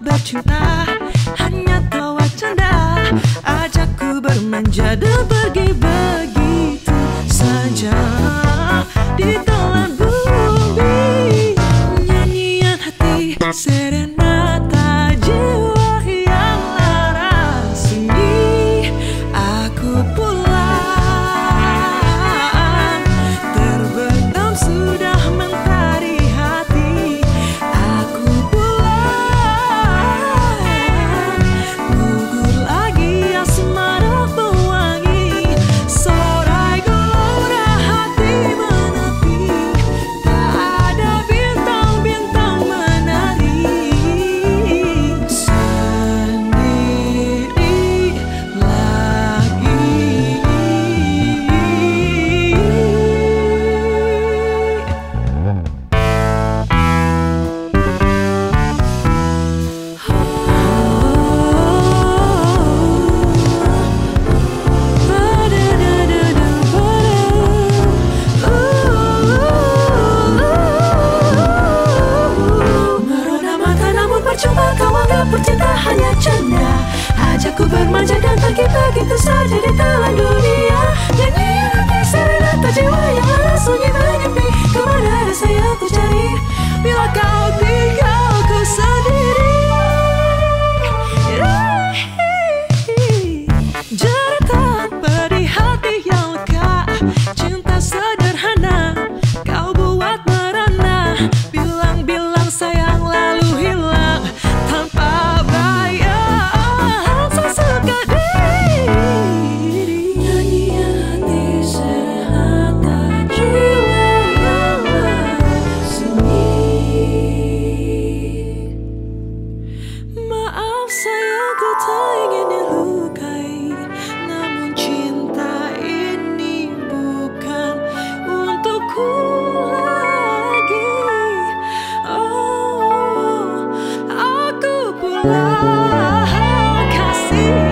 bercinta Hanya tawa canda. Ajakku bermanja dan pergi begitu saja. Di kita saja di telan dunia Saya ku tak ingin dilukai Namun cinta ini bukan untukku lagi. Oh, aku pula kasih.